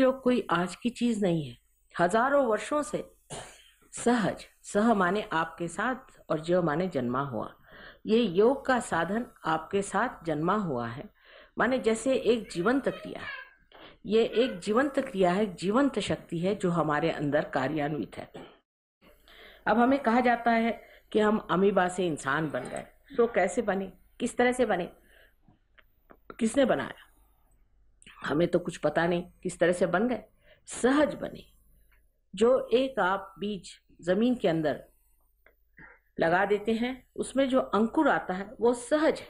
योग कोई आज की चीज़ नहीं है। हज़ारों वर्षों से सहज, सह माने आपके साथ और जो माने जन्मा हुआ। ये योग का साधन आपके साथ जन्मा हुआ है। माने जैसे एक जीवंत क्रिया है। ये एक जीवंत क्रिया है, जीवंत शक्ति है जो हमारे अंदर कार्यान्वित है। अब हमें कहा जाता है कि हम अमीबा से इंसान बन गए। तो कैसे बने? किस तरह से बने? किसने बनाया? हमें तो कुछ पता नहीं किस तरह से बन गए। सहज बने। जो एक आप बीज ज़मीन के अंदर लगा देते हैं, उसमें जो अंकुर आता है, वो सहज है।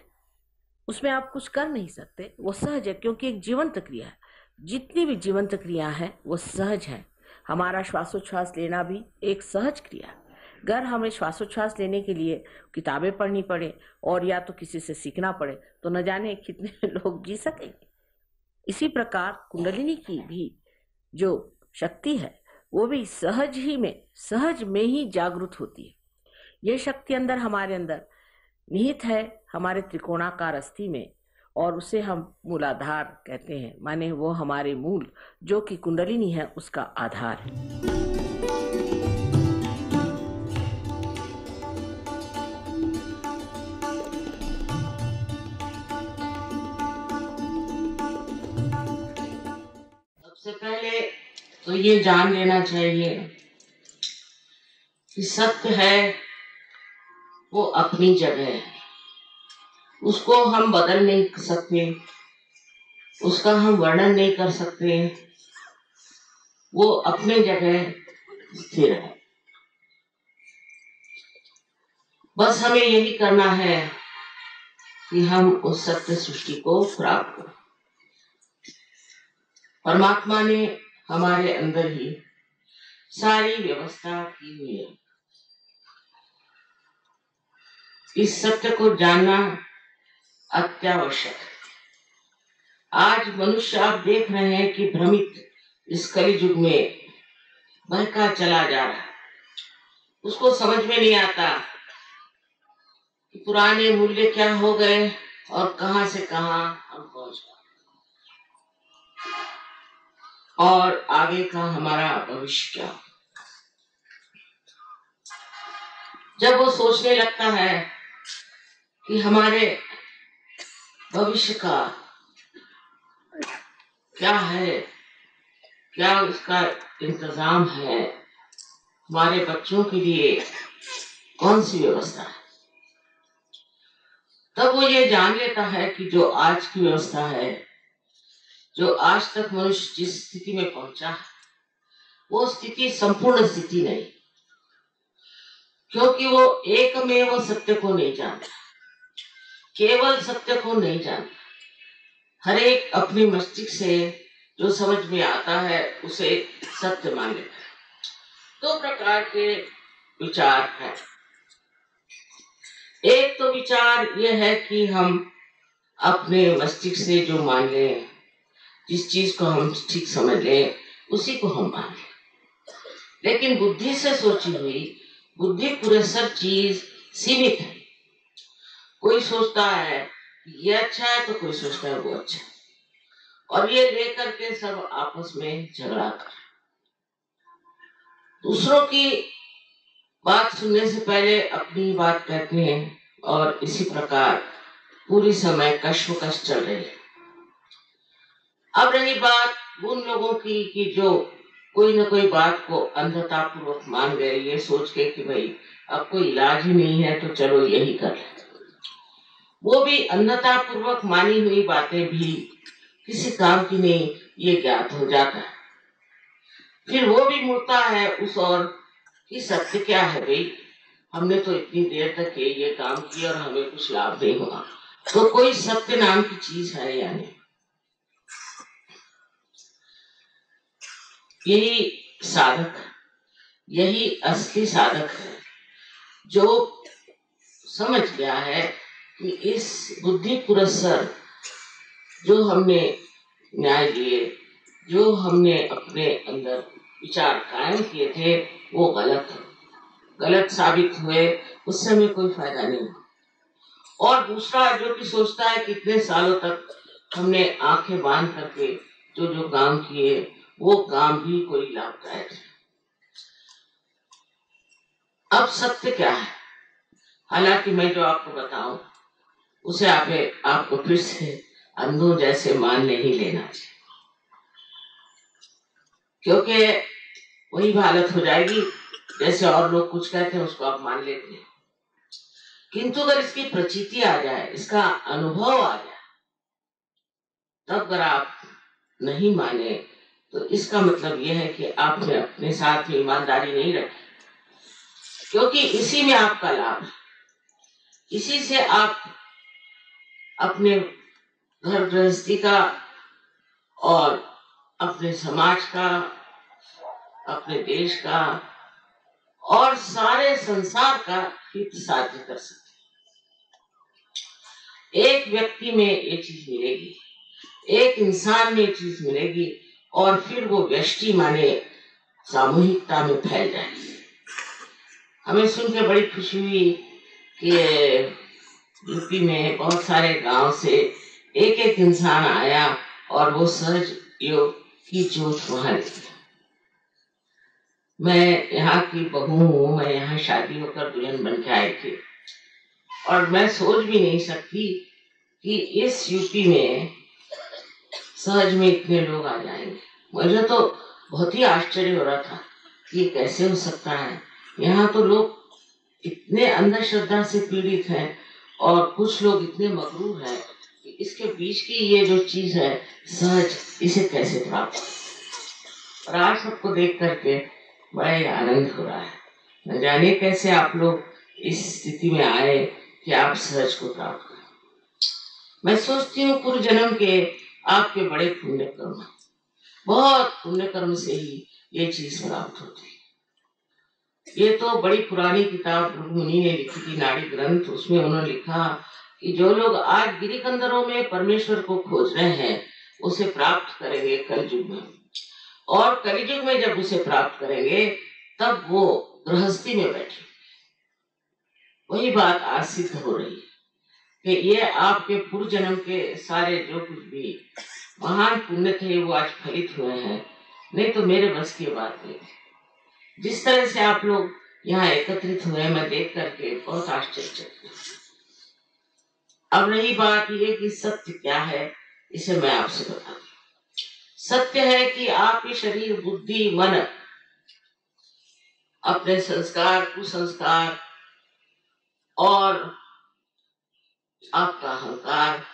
उसमें आप कुछ कर नहीं सकते। वो सहज है क्योंकि एक जीवंत क्रिया है। जितनी भी जीवंत क्रिया है, वो सहज है। हमारा श्वासोच्छ्वास लेना भी एक सहज क्रिया है। अगर हमें श्वासोच्छ्वास लेने के लिए किताबें पढ़नी पड़े और या तो किसी से सीखना पड़े तो न जाने कितने लोग जी सकेंगे। इसी प्रकार कुंडलिनी की भी जो शक्ति है, वो भी सहज ही में, सहज में ही जागृत होती है। ये शक्ति अंदर हमारे अंदर निहित है, हमारे त्रिकोणाकार अस्थि में, और उसे हम मूलाधार कहते हैं। माने वो हमारे मूल, जो कि कुंडलिनी है, उसका आधार है। ये जान लेना चाहिए कि सत्य है, वो अपनी जगह है। उसको हम बदल नहीं सकते, उसका हम वर्णन नहीं कर सकते। वो अपने जगह स्थिर है। बस हमें यही करना है कि हम उस सत्य सृष्टि को प्राप्त करें। परमात्मा ने हमारे अंदर ही सारी व्यवस्था की हुई है। इस सत्य को जानना अत्यावश्यक। आज मनुष्य आप देख रहे हैं कि भ्रमित इस कलि युग में बहका चला जा रहा है। उसको समझ में नहीं आता कि पुराने मूल्य क्या हो गए और कहाँ से कहाँ हम पहुँच गए। और आगे का हमारा भविष्य क्या? जब वो सोचने लगता है कि हमारे भविष्य का क्या है, क्या उसका इंतज़ाम है, हमारे बच्चों के लिए कौन सी व्यवस्था है? तब वो ये जान लेता है कि जो आज की व्यवस्था है जो आज तक मनुष्य जिस स्थिति में पहुँचा है, वो स्थिति संपूर्ण स्थिति नहीं, क्योंकि वो एक में वो सत्य को नहीं जानता, केवल सत्य को नहीं जानता। हर एक अपने मस्तिष्क से जो समझ में आता है, उसे सत्य मान लेता है। दो प्रकार के विचार है। एक तो विचार यह है कि हम अपने मस्तिष्क से जो मान लें जिस चीज़ को हम ठीक समझ लें उसी को हम मान लेकिन बुद्धि से सोची हुई, बुद्धि पूरे सब चीज़ सीमित है। कोई सोचता है ये अच्छा है तो कोई सोचता है वो अच्छा है। और ये लेकर के सब आपस में झगड़ा कर दूसरों की बात सुनने से पहले अपनी बात कहते हैं और इसी प्रकार पूरी समय कश्मकश चल रही है। अब रही बात उन लोगों की कि जो कोई ना कोई बात को अंधता पूर्वक मान गए, ये सोच के कि भाई, अब कोई इलाज ही नहीं है तो चलो यही कर वो भी अंधता पूर्वक मानी हुई बातें भी किसी काम की नहीं, ये ज्ञात हो जाता है। फिर वो भी मुड़ता है उस और कि सत्य क्या है भाई? हमने तो इतनी देर तक ये ये काम किया और हमें कुछ लाभ नहीं हुआ। तो कोई सत्य नाम की चीज़ है या नहीं? यही साधक, यही असली साधक है, जो समझ गया है कि इस बुद्धि पुरस्सर जो हमने न्याय दिए, जो हमने अपने अंदर विचार कायम किए थे, वो गलत गलत साबित हुए, उससे हमें कोई फ़ायदा नहीं और दूसरा, जो कि सोचता है कितने सालों तक हमने आँखें बाँध करके जो जो काम किए वो काम भी कोई लाभदायक है। अब सत्य क्या है? हालाँकि मैं जो आपको बताऊँ, उसे आप आपको फिर से अंधों जैसे मान नहीं लेना चाहिए। क्योंकि वही हालत हो जाएगी, जैसे और लोग कुछ कहते हैं, उसको आप मान लेते हैं। किंतु अगर इसकी प्रचिति आ जाए, इसका अनुभव आ जाए, तब अगर आप नहीं माने तो इसका मतलब यह है कि आपने अपने साथ में ईमानदारी नहीं रखी। क्योंकि इसी में आपका लाभ है। इसी से आप अपने घर गृहस्थी का और अपने समाज का, अपने देश का और सारे संसार का हित साध्य कर सकते एक व्यक्ति में ये चीज़ मिलेगी। एक इंसान में ये चीज़ मिलेगी और फिर वो व्यष्टि माने सामूहिकता में फैल जाएगी हमें सुन के बड़ी खुशी हुई कि यूपी में बहुत सारे गाँव से एक एक इंसान आया और वो सहज योग की जोत वहाँ मैं यहाँ की बहू हूँ, मैं यहाँ शादी होकर दुल्हन बन के आई थी। और मैं सोच भी नहीं सकती कि इस यूपी में सहज में इतने लोग आ जाएँगे। मुझे तो बहुत ही आश्चर्य हो रहा था कि कैसे हो सकता है। यहाँ तो लोग इतने अंधश्रद्धा से पीड़ित हैं और कुछ लोग इतने मकरूर हैं कि इसके बीच की ये जो चीज़ है, सहज इसे कैसे प्राप्त और आज सबको देख करके बड़ा ही आनंद हो रहा है। न जाने कैसे आप लोग इस स्थिति में आए कि आप सहज को प्राप्त करें। मैं सोचती हूँ पूर्व जन्म के आपके बड़े पुण्य कर्म बहुत पुण्य कर्म से ही ये चीज़ प्राप्त होती ये तो बड़ी पुरानी किताब मुनि ने लिखी थी नाड़ी ग्रंथ, उसमें उन्होंने लिखा कि जो लोग आज गिरिकंदरों में परमेश्वर को खोज रहे हैं, उसे प्राप्त करेंगे कलयुग में। और कलयुग में जब उसे प्राप्त करेंगे, तब वो गृहस्थी में बैठे। वही बात आज सिद्ध हो रही है कि ये आपके पूर्व जन्म के सारे जो कुछ भी महान पुण्य थे वो आज फलित हुए हैं। नहीं तो मेरे बस की बात नहीं थी जिस तरह से आप लोग यहाँ एकत्रित हुए मैं देख करके बहुत आश्चर्य अब रही बात ये कि सत्य क्या है, इसे मैं आपसे बता सत्य है कि आपके शरीर, बुद्धि, मन अपने संस्कार, कुसंस्कार और आपका अहंकार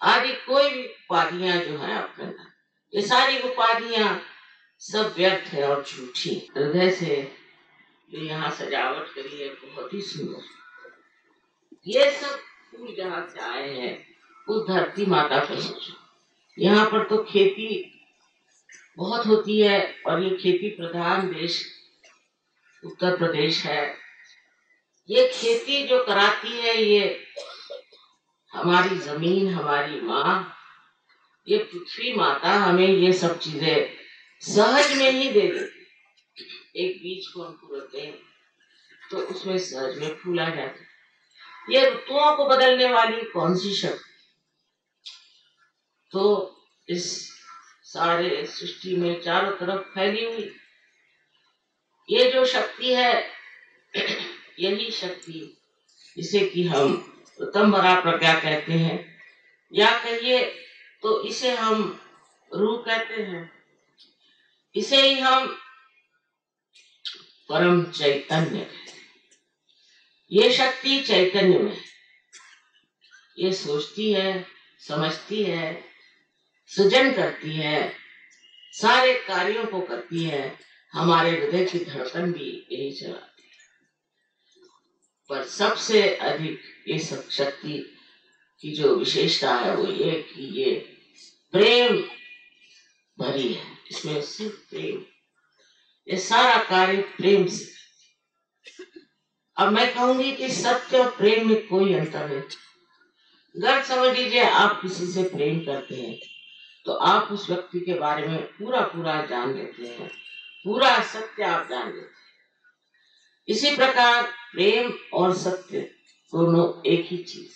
आदि कोई भी उपाधियाँ जो है आपके अंदर ये सारी उपाधियाँ सब व्यर्थ है और झूठी हृदय से जो यहाँ सजावट करी है, बहुत ही सुंदर। ये सब फूल जहाँ से आए हैं उस धरती माता का सोचो यहाँ पर तो खेती बहुत होती है और ये खेती प्रधान देश उत्तर प्रदेश है। ये खेती जो कराती है, ये हमारी ज़मीन, हमारी माँ, ये पृथ्वी माता हमें ये सब चीज़ें सहज में ही दे देती एक बीज को अंकुरते हैं तो उसमें सहज में फूला जाता ये ऋतुओं को बदलने वाली कौन सी शक्ति? तो इस सारे सृष्टि में चारों तरफ़ फैली हुई, ये जो शक्ति है, यही शक्ति इसे कि हम उत्तम बरा प्रज्ञा कहते हैं। या कहिए तो इसे हम रूह कहते हैं। इसे ही हम परम चैतन्य ये शक्ति चैतन्य में ये सोचती है, समझती है, सृजन करती है, सारे कार्यों को करती है। हमारे हृदय की धड़कन भी यही चलाती है पर सबसे अधिक ये सब शक्ति की जो विशेषता है वो ये कि ये प्रेम भरी है। इसमें सिर्फ़ प्रेम। ये सारा कार्य प्रेम से। अब मैं कहूँगी कि सत्य और प्रेम में कोई अंतर नहीं। गर्व समझ लीजिए आप किसी से प्रेम करते हैं तो आप उस व्यक्ति के बारे में पूरा पूरा जान लेते हैं। पूरा सत्य आप जान लेते हैं। इसी प्रकार प्रेम और सत्य दोनों एक ही चीज़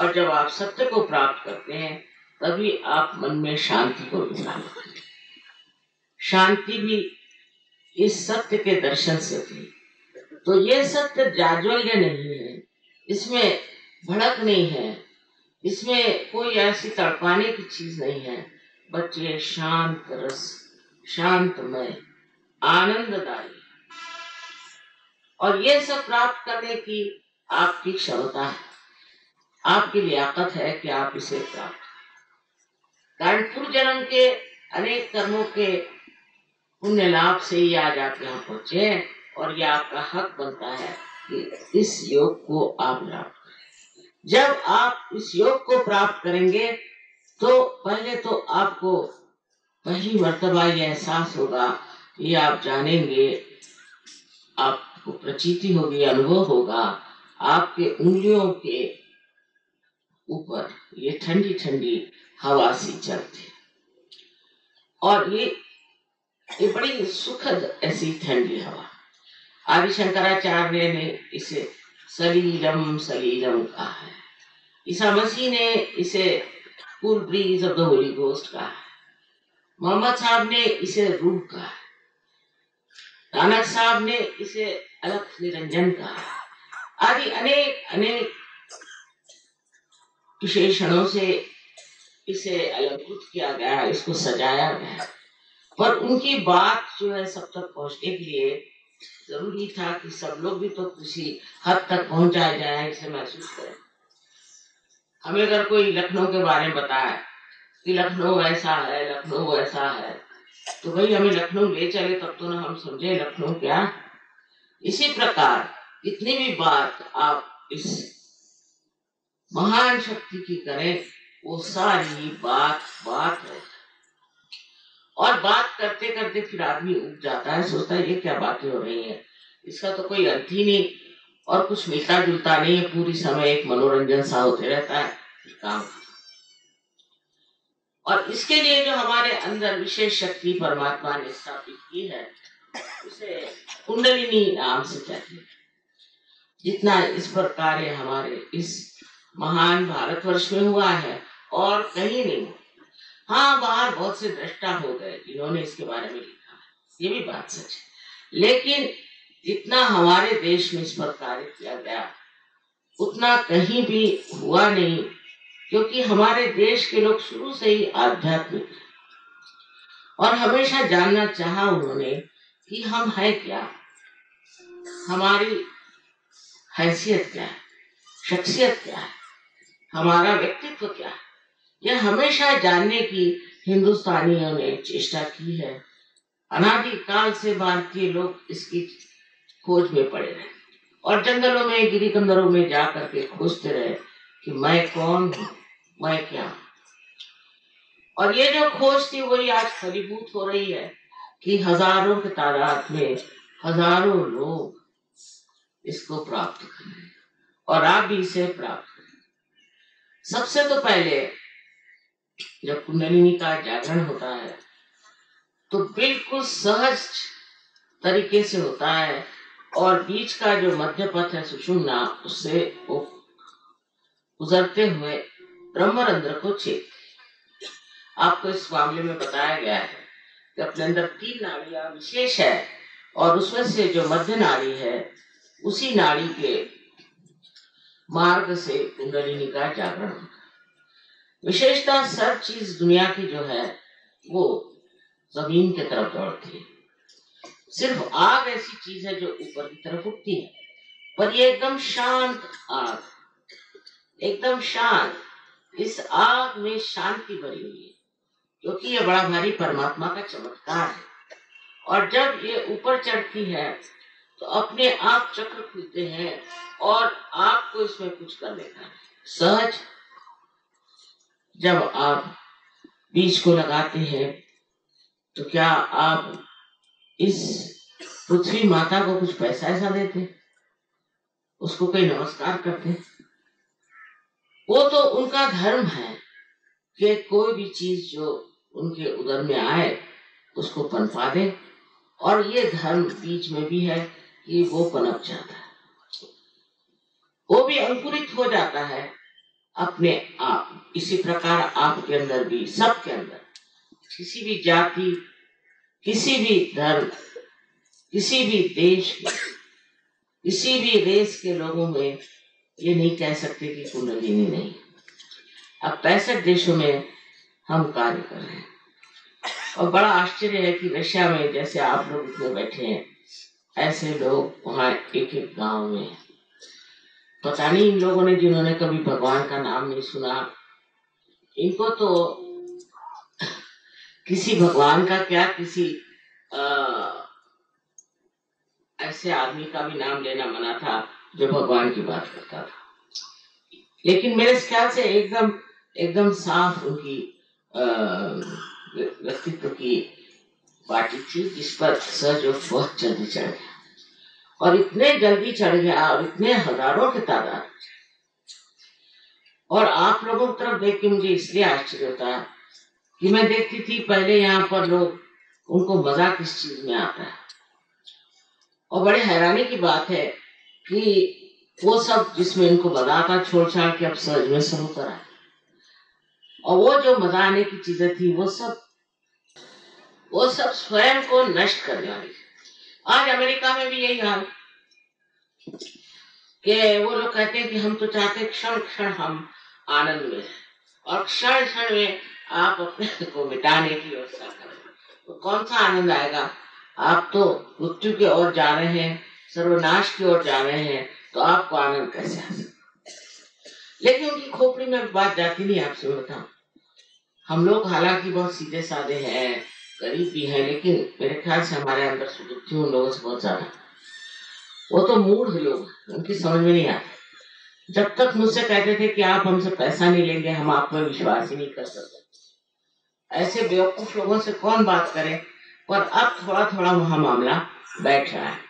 और जब आप सत्य को प्राप्त करते हैं, तभी आप मन में शांति को विचार शांति भी इस सत्य के दर्शन से थी तो ये सत्य जाज्वल्य नहीं है। इसमें भड़क नहीं है। इसमें कोई ऐसी तड़पाने की चीज़ नहीं है। बच्चे शांत रस, शांतमय, आनंददायी। और ये सब प्राप्त करने की आपकी क्षमता है। आपकी लियाकत है कि आप इसे प्राप्त कारण पूर्व जन्म के अनेक कर्मों के पुण्य लाभ से ही आज आप यहाँ पहुँचे हैं और ये आपका हक बनता है कि इस योग को आप प्राप्त करें। जब आप इस योग को प्राप्त करेंगे तो पहले तो आपको पहली मरतबा यह एहसास होगा ये आप जानेंगे आपको प्रचीति होगी, अनुभव होगा, आपके उंगलियों के ऊपर ये ठंडी ठंडी हवा सी चलती और ये ये बड़ी सुखद ऐसी ठंडी हवा। आदि शंकराचार्य ने इसे सलीलम सलीलम कहा है। ईसा मसीह ने इसे cool breeze of the holy ghost कहा मोहम्मद साहब ने इसे रूह कहा है। नानक साहब ने इसे अलग निरंजन कहा। आदि अनेक अनेक विशेषणों से इसे अलंकृत किया गया, इसको सजाया गया। पर उनकी बात जो है सब तक पहुँचने के लिए ज़रूरी था कि सब लोग भी तो किसी हद तक पहुँचाए जाए, इसे महसूस करें। हमें अगर कोई लखनऊ के बारे में बताए कि लखनऊ ऐसा है, लखनऊ ऐसा है तो भाई हमें लखनऊ ले चले, तब तो ना हम समझे लखनऊ क्या? इसी प्रकार, इतनी भी बात आप इस महान शक्ति की करें वो सारी बात बात है। और बात करते करते फिर आदमी उग जाता है, सोचता है, ये क्या बातें हो रही है? इसका तो कोई अर्थ ही नहीं। और कुछ मिलता जुलता नहीं है, पूरी समय एक मनोरंजन सा होते रहता है काम और इसके लिए जो हमारे अंदर विशेष शक्ति परमात्मा ने स्थापित की है, उसे कुंडलिनी नाम से कहते जितना इस प्रकार हमारे इस महान भारतवर्ष में हुआ है, और कहीं नहीं हाँ बाहर बहुत से दृष्टा हो गए जिन्होंने इसके बारे में लिखा ये भी बात सच है। लेकिन जितना हमारे देश में इस पर कार्य किया गया, उतना कहीं भी हुआ नहीं। क्योंकि हमारे देश के लोग शुरू से ही आध्यात्मिक और हमेशा जानना चाहा उन्होंने कि हम है क्या? हमारी हैसियत क्या है? शख्सियत क्या है? हमारा व्यक्तित्व क्या है? यह हमेशा जानने की हिंदुस्तानियों ने चेष्टा की है। अनादिकाल से भारतीय लोग इसकी खोज में पड़े रहे। और जंगलों में गिरी कंदरों में जा करके खोजते रहे कि मैं कौन हूँ? मैं क्या? और ये जो खोज थी, वही आज फलीभूत हो रही है कि हज़ारों के तादाद में हज़ारों लोग इसको प्राप्त करें और आप भी इसे प्राप्त करें सबसे तो पहले जब कुंडलिनी का जागरण होता है तो बिल्कुल सहज तरीके से होता है और बीच का जो मध्य पथ है सुषुम्ना, उससे गुजरते हुए ब्रह्मरंध्र को छेद आपको इस मामले में बताया गया है कि अपने अंदर तीन नाड़ियाँ विशेष है और उसमें से जो मध्य नाड़ी है, उसी नाड़ी के मार्ग से कुंडलिनी का जागरण विशेषता सब चीज़ दुनिया की जो है, वो ज़मीन की तरफ़ दौड़ती है। सिर्फ़ आग ऐसी चीज़ है जो ऊपर की तरफ़ उठती है। पर ये एकदम शांत आग, एकदम शांत इस आग में शांति भरी हुई है, क्योंकि ये बड़ा भारी परमात्मा का चमत्कार है। और जब ये ऊपर चढ़ती है तो अपने आप चक्र खुलते हैं और आपको इसमें कुछ कर करने का सहज। जब आप बीज को लगाते हैं तो क्या आप इस पृथ्वी माता को कुछ पैसा ऐसा देते? उसको कोई नमस्कार करते? वो तो उनका धर्म है कि कोई भी चीज़ जो उनके उदर में आए, उसको पनपा दे। और ये धर्म बीच में भी है कि वो पनप जाता है। वो भी अंकुरित हो जाता है अपने आप। इसी प्रकार आपके अंदर भी, सबके अंदर। किसी भी जाति, किसी भी धर्म, किसी भी देश किसी भी रेस के लोगों में ये नहीं कह सकते कि कुंडलिनी नहीं। अब पैंसठ देशों में हम कार्य कर रहे हैं। और बड़ा आश्चर्य है कि रशिया में जैसे आप लोग इतने बैठे हैं ऐसे लोग वहाँ एक एक गाँव में पता नहीं इन लोगों ने जिन्होंने कभी भगवान का नाम नहीं सुना इनको तो किसी भगवान का क्या किसी आ, ऐसे आदमी का भी नाम लेना मना था। जो भगवान की बात करता था। लेकिन मेरे ख्याल से एकदम एकदम साफ़ उनकी व्यक्तित्व की पार्टी थी, जिस पर सर बहुत जल्दी चढ़ गया। और इतने जल्दी चढ़ गया और इतने हज़ारों की तादाद। और आप लोगों की तरफ़ देख के मुझे इसलिए आश्चर्य होता है कि मैं देखती थी, पहले यहाँ पर लोग, उनको मज़ा किस चीज़ में आता है। और बड़े हैरानी की बात है कि वो सब जिसमें इनको मज़ा आता छोड़ छाड़ के अब सहज में शुरू करा और वो जो मज़ा आने की चीज़ें थी, वो सब वो सब स्वयं को नष्ट करने वाली आज अमेरिका में भी यही हाल। कि वो लोग कहते हैं कि हम तो चाहते क्षण क्षण हम आनंद में और क्षण क्षण में आप अपने को मिटाने की व्यवस्था करें। तो कौन सा आनंद आएगा? आप तो मृत्यु की ओर जा रहे हैं। सर्वनाश की ओर जा रहे हैं तो आपको आनंद कैसे आ सकता लेकिन उनकी खोपड़ी में बात जाती नहीं आपसे बताऊ। हम लोग हालाँकि बहुत सीधे साधे हैं, गरीब भी हैं, लेकिन मेरे ख्याल से हमारे अंदर सुबुद्धि उन लोगों से बहुत ज़्यादा वो तो मूढ़ लोग उनकी समझ में नहीं आती। जब तक मुझसे कहते थे कि आप हमसे पैसा नहीं लेंगे, हम आप पर विश्वास ही नहीं कर सकते। ऐसे बेवकूफ़ लोगों से कौन बात करे? पर अब थोड़ा थोड़ा वहाँ मामला बैठ रहा है।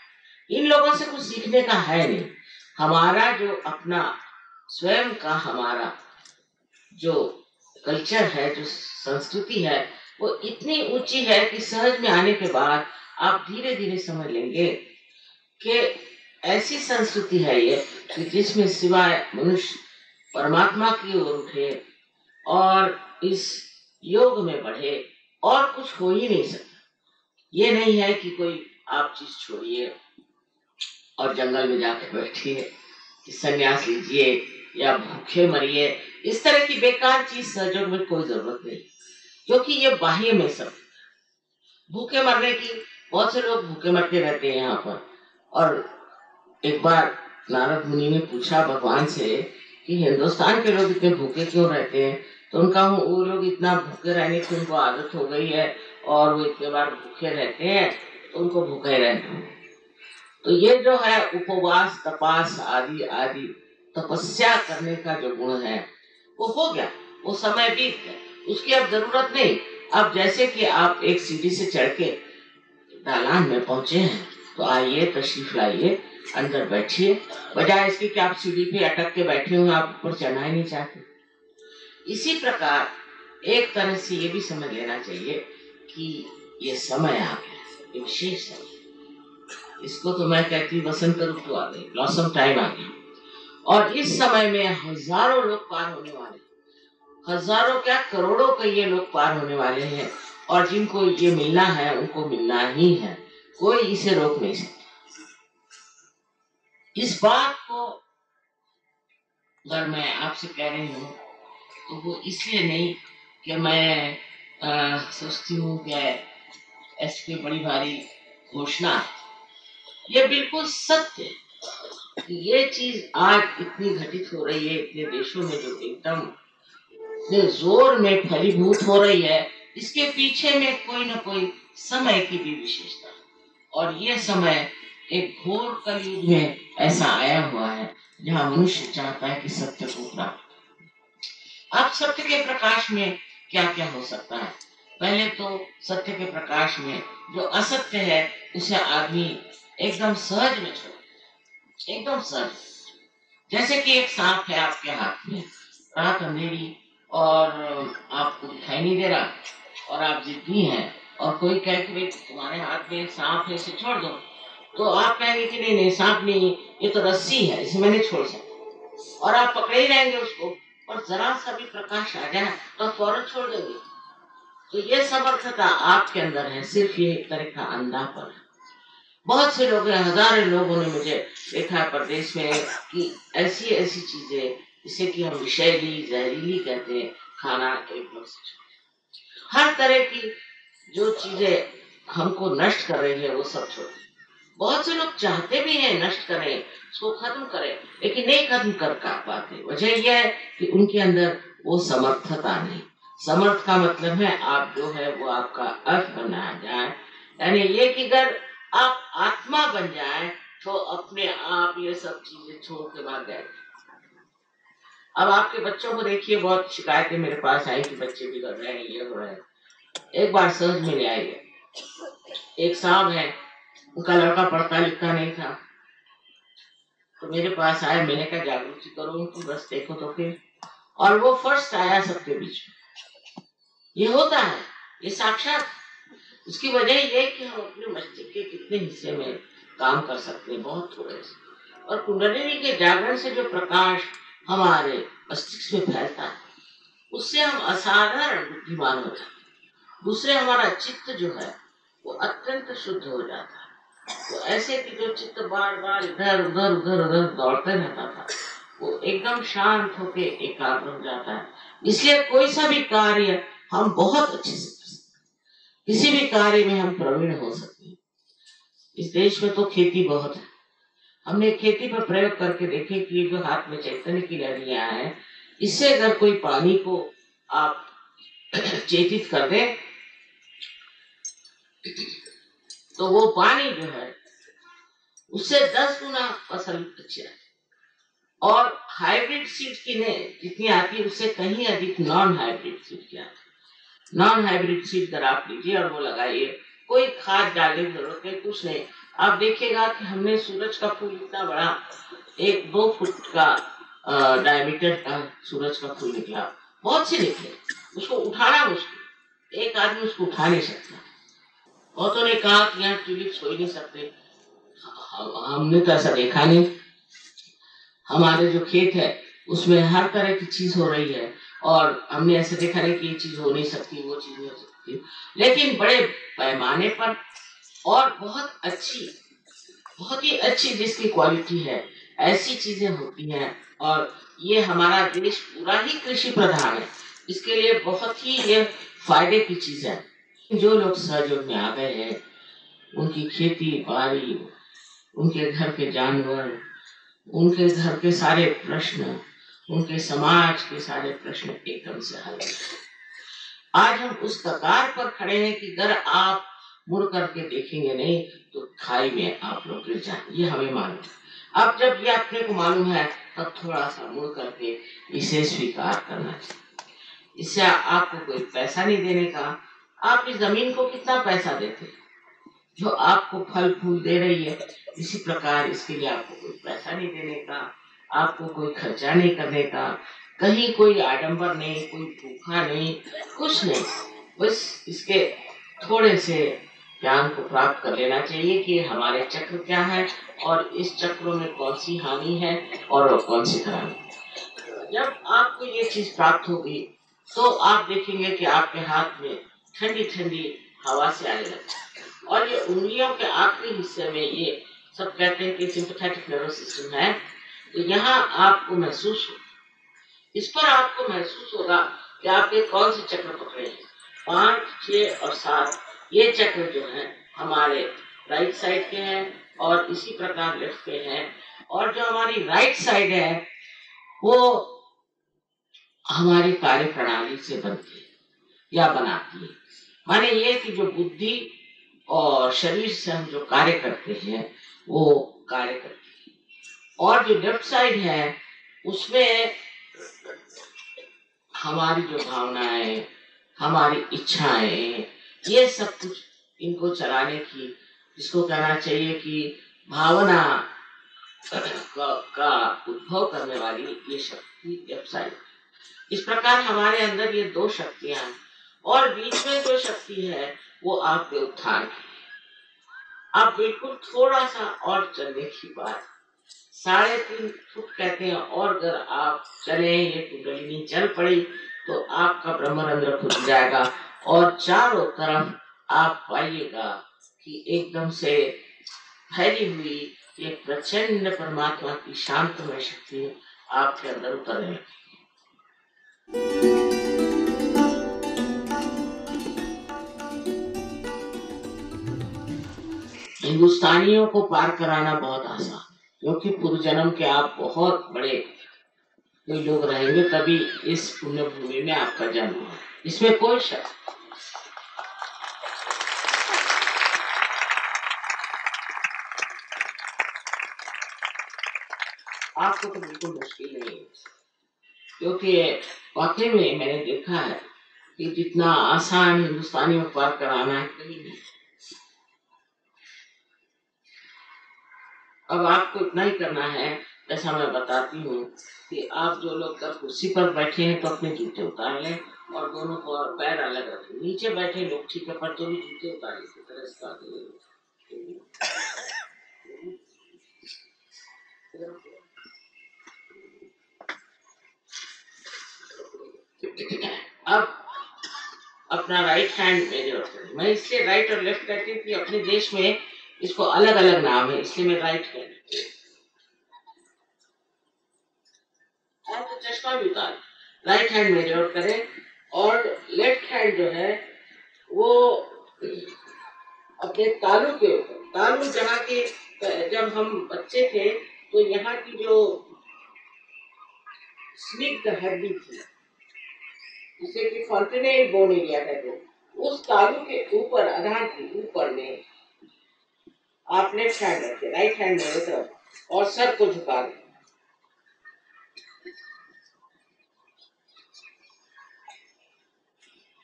इन लोगों से कुछ सीखने का है नहीं। हमारा जो अपना स्वयं का हमारा जो कल्चर है, जो संस्कृति है, वो इतनी ऊँची है कि सहज में आने के बाद आप धीरे धीरे समझ लेंगे कि ऐसी संस्कृति है ये कि जिसमें सिवाय मनुष्य, परमात्मा की ओर उठे और इस योग में बढ़े और कुछ हो ही नहीं सकता। ये नहीं है कि कोई आप चीज़ छोड़िए। और जंगल में जाकर बैठिए, संन्यास लीजिए या भूखे मरिए। इस तरह की बेकार चीज़ सहयोग में कोई ज़रूरत नहीं क्योंकि ये बाह्य में सब भूखे मरने की, बहुत से लोग भूखे मरते रहते हैं यहाँ पर। और एक बार नारद मुनि ने पूछा भगवान से कि हिंदुस्तान के लोग इतने भूखे क्यों रहते हैं? तो उनका वो लोग इतना भूखे रहने की उनको आदत हो गई है और वो इतने बार भूखे रहते हैं तो उनको भूखे रहते हैं। तो ये जो है उपवास, तपास, आदि आदि, तपस्या करने का जो गुण है, वो हो गया। वो समय बीत गया। उसकी अब ज़रूरत नहीं। अब जैसे कि आप एक सीढ़ी से चढ़ के दालान में पहुँचे हैं तो आइए, तशरीफ़ लाइए, अंदर बैठिए। बजाय इसके कि आप सीढ़ी पे अटक के बैठे हुए आप ऊपर चढ़ना ही नहीं चाहते। इसी प्रकार एक तरह से ये भी समझ लेना चाहिए कि ये समय आ गया विशेष समय। इसको तो मैं कहती वसंत ऋतु आ गई ब्लॉसम टाइम आ गया। और इस समय में हज़ारों लोग पार होने वाले हज़ारों क्या करोड़ों के ये लोग पार होने वाले हैं और जिनको ये मिलना है, उनको मिलना ही है। कोई इसे रोक नहीं सकता। इस बात को अगर मैं आपसे कह रही हूँ तो वो इसलिए नहीं कि मैं सोचती हूँ कि ऐसी बड़ी भारी घोषणा है। ये बिल्कुल सत्य है ये चीज़ आज इतनी घटित हो रही है इतने देशों में जो एकदम ज़ोर में फलीभूत हो रही है, इसके पीछे में कोई ना कोई समय की भी विशेषता और ये समय एक घोर कलयुग में ऐसा आया हुआ है, जहाँ मनुष्य चाहता है कि सत्य को प्राप्त अब सत्य के प्रकाश में क्या क्या हो सकता है? पहले तो सत्य के प्रकाश में जो असत्य है, उसे आदमी एकदम सहज में छोड़ एकदम सहज। जैसे कि एक सांप है आपके हाथ में। रात अंधेरी और आपको दिखाई नहीं दे रहा और आप जिद्दी हैं और कोई कहे कि भाई तुम्हारे हाथ में सांप है, इसे छोड़ दो। तो आप कहेंगे कि नहीं नहीं, सांप नहीं, ये तो रस्सी है, इसे मैं नहीं छोड़ सकता और आप पकड़े ही रहेंगे उसको और जरा सा भी प्रकाश आ जाए तो फ़ौरन छोड़ देंगे। तो ये समर्थता आपके अंदर है, सिर्फ़ ये एक तरह का अंधापन है। बहुत से लोग हज़ारों लोगों ने मुझे देखा प्रदेश में कि ऐसी ऐसी चीज़ें जिसे कि हम विषैली जहरीली कहते हैं, खाना एक हर तरह की जो चीज़ें हमको नष्ट कर रही है, वो सब छोड़। बहुत से लोग चाहते भी हैं नष्ट करें, उसको खत्म करें, लेकिन नहीं खत्म कर पाते। वजह यह है कि उनके अंदर वो समर्थता नहीं। समर्थ का मतलब है आप जो है वो आपका अर्थ बनाया जाए। यानी ये कि अगर आप आत्मा बन जाए तो अपने आप ये सब चीज़ें छोड़ के भाग जाए। अब आपके बच्चों को देखिए, बहुत शिकायतें मेरे पास आई कि बच्चे भी कर रहे हैं ये हो रहे हैं। एक बार समझ में ले आई एक साहब है, उनका लड़का पढ़ता लिखता नहीं था। तो मेरे पास आया मैंने कहा, जागृति करो उनको, बस देखो तो फिर। और वो फ़र्स्ट आया सबके बीच ये होता है, ये साक्षात उसकी वजह ये कि हम अपने मस्तिष्क के कितने हिस्से में काम कर सकते हैं, बहुत थोड़े से। और कुंडलिनी के जागरण से जो प्रकाश हमारे मस्तिष्क में फैलता है, उससे हम असाधारण बुद्धिमान हो जाते दूसरे हमारा चित्त जो है, वो अत्यंत शुद्ध हो जाता है। तो ऐसे कि जो चित्त बार बार इधर, उधर उधर उधर दौड़ते रहता था, वो एकदम शांत होके एकाग्र हो जाता है। इसलिए कोई सा भी कार्य हम बहुत अच्छे से किसी भी कार्य में हम प्रवीण हो सकते हैं। इस देश में तो खेती बहुत है। हमने खेती पर प्रयोग करके देखे कि जो हाथ में चैतन्य की लहरियाँ हैं, इससे अगर कोई पानी को आप चेतित कर दे तो वो पानी जो है, उससे दस गुना फ़सल अच्छी आती और हाइब्रिड सीड की ने जितनी आती है, उससे कहीं अधिक नॉन हाइब्रिड सीड की आती नॉन हाइब्रिड सीड कर आप लीजिए और वो लगाइए। कोई खाद डालने की ज़रूरत नहीं, कुछ नहीं। आप देखिएगा कि हमने सूरज का फूल इतना बड़ा, एक दो फुट का डायमीटर का सूरज का फूल निकला। बहुत से निकले उसको उठाना मुश्किल। एक आदमी उसको उठा नहीं सकता। बहुतों ने कहा कि यहाँ ट्यूलिप्स हो ही नहीं सकते। हमने तो ऐसा देखा नहीं। हमारे जो खेत है, उसमें हर तरह की चीज़ हो रही है। और हमने ऐसे देखा नहीं कि ये चीज़ हो नहीं सकती, वो चीज़ नहीं हो सकती। लेकिन बड़े पैमाने पर और बहुत अच्छी, बहुत ही अच्छी जिसकी क्वालिटी है, ऐसी चीज़ें होती हैं और ये हमारा देश पूरा ही कृषि प्रधान है। इसके लिए बहुत ही ये फ़ायदे की चीज़ है। जो लोग सहयोग में आ गए हैं, उनकी खेती बाड़ी, उनके घर के जानवर, उनके घर के सारे प्रश्न उनके समाज के सारे प्रश्न एकदम से हल आज हम उस कगार पर खड़े हैं कि अगर आप मुड़ करके देखेंगे नहीं तो खाई में आप लोग गिर जाए ये हमें मालूम अब जब ये अपने को मालूम है, तब थोड़ा सा मुड़ करके इसे स्वीकार करना चाहिए। इससे आपको कोई पैसा नहीं देने का। आप इस ज़मीन को कितना पैसा देते जो आपको फल फूल दे रही है, इसी प्रकार इसके लिए आपको कोई पैसा नहीं देने का। आपको कोई खर्चा नहीं करने का, कहीं कोई आडम्बर नहीं, कोई भूखा नहीं, कुछ नहीं। बस इसके थोड़े से ज्ञान को प्राप्त कर लेना चाहिए कि हमारे चक्र क्या है और इस चक्रों में कौन सी हानि है और कौन सी खराबी। जब आपको ये चीज़ प्राप्त होगी तो आप देखेंगे कि आपके हाथ में ठंडी ठंडी हवा से आने लगती और ये उंगलियों के आखिरी हिस्से में ये सब कहते हैं कि सिंपथेटिक नर्वस सिस्टम है। तो यहाँ आपको महसूस हो इस पर आपको महसूस होगा कि आपके कौन से चक्र पकड़े हैं? पाँच छ और सात। ये चक्र जो है, हमारे राइट साइड के हैं और इसी प्रकार लेफ़्ट के हैं। और जो हमारी राइट साइड है, वो हमारी कार्य प्रणाली से बनती है या बनाती है। माने ये कि जो बुद्धि और शरीर से हम जो कार्य करते हैं, वो कार्य करते और जो लेफ़्ट साइड है, उसमें हमारी जो भावनाएँ, हमारी इच्छाएँ, ये सब कुछ इनको चलाने की, इसको कहना चाहिए कि भावना का उद्भव करने वाली ये शक्ति लेफ़्ट साइड इस प्रकार हमारे अंदर ये दो शक्तियाँ और बीच में जो शक्ति है, वो आपके उत्थान की आप बिल्कुल थोड़ा सा और चलने की बात साढ़े तीन फुट कहते हैं, और अगर आप चले ये कुंडलिनी चल पड़ी तो आपका ब्रह्मरंध्र खुल जाएगा। और चारों तरफ़ आप पाइएगा कि एकदम से फैली हुई एक प्रचंड परमात्मा की शांतमय शक्ति आपके अंदर उतर हिंदुस्तानियों को पार कराना बहुत आसान क्योंकि पूर्व जन्म के आप बहुत बड़े कोई लोग रहेंगे, तभी इस पुण्य भूमि में आपका जन्म हुआ इसमें कोई शक? आपको तो बिल्कुल मुश्किल नहीं है। क्योंकि वाकई में मैंने देखा है कि जितना आसान हिंदुस्तानी में पार कराना है, कहीं नहीं अब आपको इतना ही करना है, ऐसा मैं बताती हूँ कि आप जो लोग कुर्सी पर बैठे हैं तो अपने जूते उतार लें और दोनों को पैर अलग रखें नीचे बैठे लोग, ठीक है, पर तो भी जूते उतार इसी तरह अब अपना राइट हैंड मेजर करें मैं इसलिए राइट और लेफ़्ट कहती हूँ कि अपने देश में इसको अलग अलग नाम है, इसलिए मैं राइट तो चश्मा भी उतार। राइट हैंड मेजर करें और लेफ़्ट हैंड जो है, वो अपने तालू के ऊपर, तालू जहाँ के, जब हम बच्चे थे तो यहाँ की जो स्निग्ध हड्डी थी, जिसे कि फॉन्टेनेल बोन एरिया कहते उस तालू के ऊपर आधार के ऊपर में आप लेफ़्ट हैंड रखें, राइट हैंड मेरे तरफ़ और सर को झुका दें।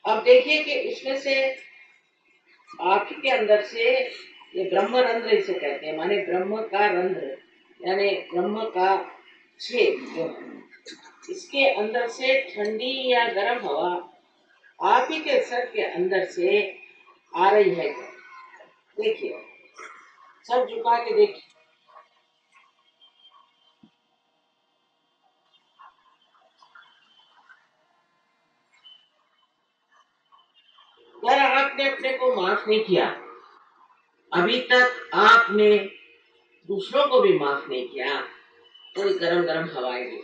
अब देखिए कि इसमें से आप के अंदर से ये ब्रह्म रंध्र इसे कहते हैं, माने ब्रह्म का रंध्र, यानी ब्रह्म का छेद जो है। इसके अंदर से ठंडी या गर्म हवा आप ही के सर के अंदर से आ रही है। देखिए सर झुका के देखिए आपने अपने को माफ़ नहीं किया। अभी तक आपने दूसरों को भी माफ़ नहीं किया। कोई गरम गरम हवाएँ दी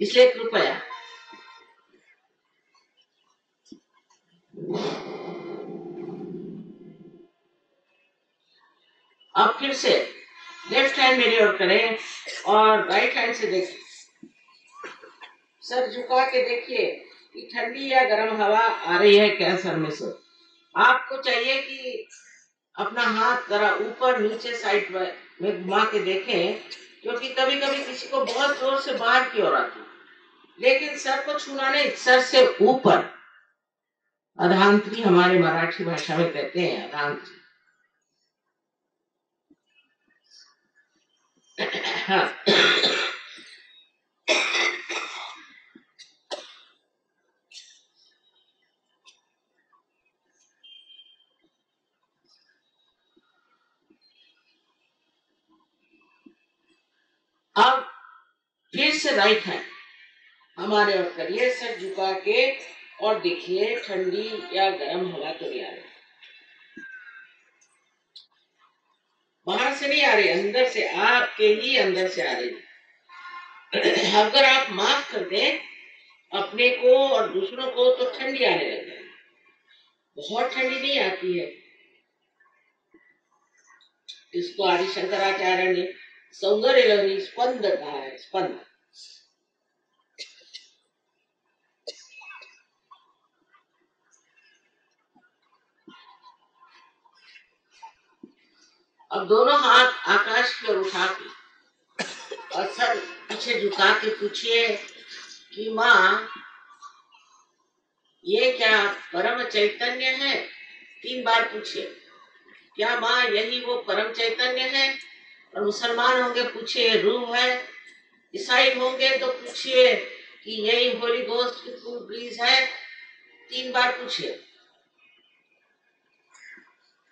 इसलिए कृपया अब फिर से लेफ़्ट हैंड मेरी ओर करें और राइट हैंड से देखिए। सर, झुका के देखिए कि ठंडी या गर्म हवा आ रही है क्या सर में से। आपको चाहिए कि अपना हाथ जरा ऊपर नीचे साइड में घुमा के देखें क्योंकि कभी कभी किसी को बहुत ज़ोर से बाहर की ओर आती लेकिन सर को छूना नहीं, सर से ऊपर। अधांतरी हमारे मराठी भाषा में कहते हैं, अधांतरी। अब फिर से राइट है हमारे और करिए सर, झुका के, और देखिए ठंडी या गर्म हवा तो नहीं आ रही। बाहर से नहीं आ रही, अंदर से, आपके ही अंदर से आ रही अगर आप माफ़ कर दें, अपने को और दूसरों को तो ठंडी आने लग जाए बहुत ठंडी नहीं आती है। इसको आदि शंकराचार्य ने सौंदर्य स्पंद कहा है, स्पंद। अब दोनों हाथ आकाश की ओर उठा के और सर पीछे झुका के पूछिए कि माँ, ये क्या परम चैतन्य है? तीन बार पूछिए। क्या माँ, यही वो परम चैतन्य है? और मुसलमान होंगे, पूछिए, रूह है? ईसाई होंगे तो पूछिए कि यही होली गोस्ट की फुल ब्रीज है? तीन बार पूछिए।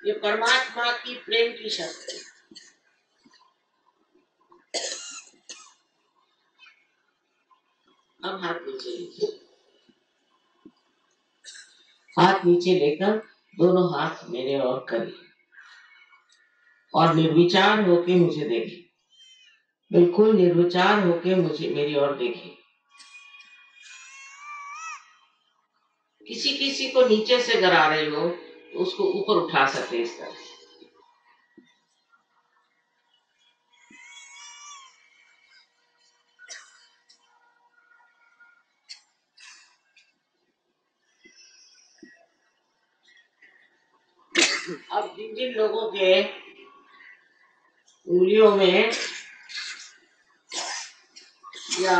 ये परमात्मा की प्रेम की शर्त है। अब हाथ नीचे हाथ नीचे लेकर दोनों हाथ मेरे और करिए। और निर्विचार होके मुझे देखे बिल्कुल निर्विचार होके मुझे मेरी ओर देखे किसी किसी को नीचे से गरा रहे हो उसको ऊपर उठा सकते हैं इस तरह से। अब जिन जिन लोगों के उंगलियों में या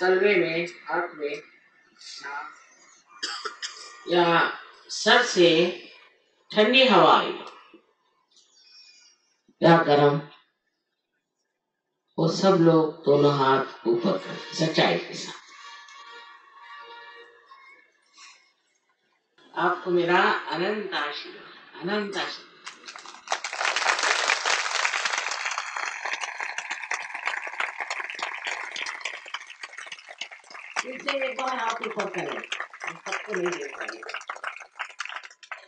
तलवे में हाथ में या, या सर से ठंडी हवा आई। क्या गर्म वो सब लोग दोनों हाथ ऊपर कर, सच्चाई के साथ। आपको मेरा अनंत आशीर्वाद अनंत आशीर्वाद। से एक बार आप ऊपर करें। सबको नहीं देख पाएँगे।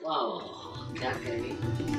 वाह वाह वाह, क्या करेंगे